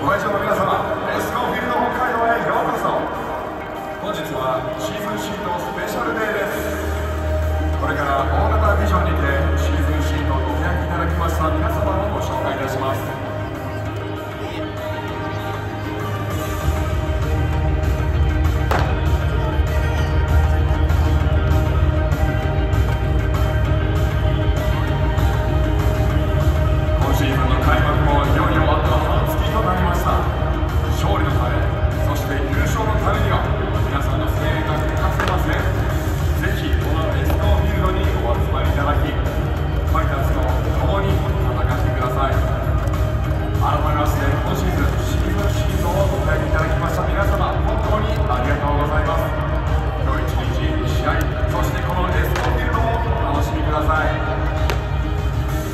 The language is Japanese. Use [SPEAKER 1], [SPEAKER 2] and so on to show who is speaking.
[SPEAKER 1] ご来場の皆様エスコンフィールド北海道へようこそ。本日はシーズン